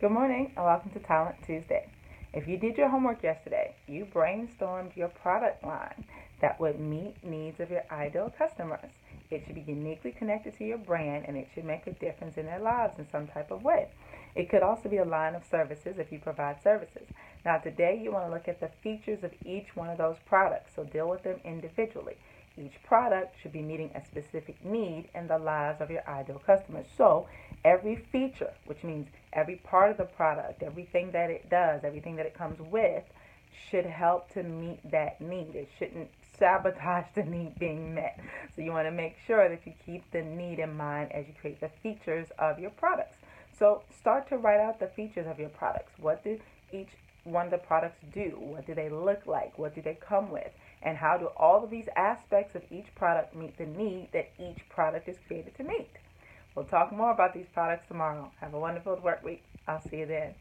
Good morning and welcome to Talent Tuesday. If you did your homework yesterday, you brainstormed your product line that would meet needs of your ideal customers. It should be uniquely connected to your brand and it should make a difference in their lives in some type of way. It could also be a line of services if you provide services. Now, today you want to look at the features of each one of those products, so deal with them individually. Each product should be meeting a specific need in the lives of your ideal customers. So, every feature, which means every part of the product, everything that it does, everything that it comes with, should help to meet that need. It shouldn't sabotage the need being met. So, you want to make sure that you keep the need in mind as you create the features of your products. So, start to write out the features of your products. What do each one of the products do? What do they look like? What do they come with? And how do all of these aspects of each product meet the need that each product is created to meet? We'll talk more about these products tomorrow. Have a wonderful work week. I'll see you then.